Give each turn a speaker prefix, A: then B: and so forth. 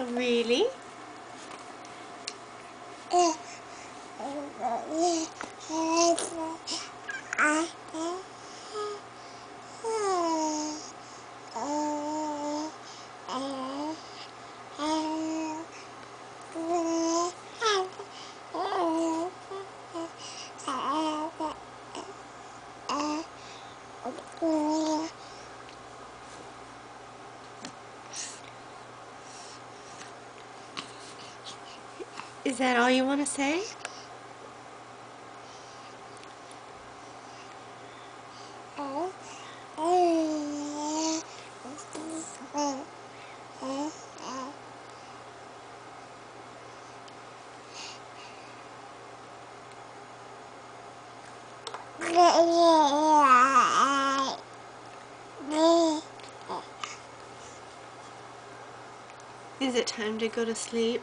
A: Really? Is that all you want to say? Is it time to go to sleep?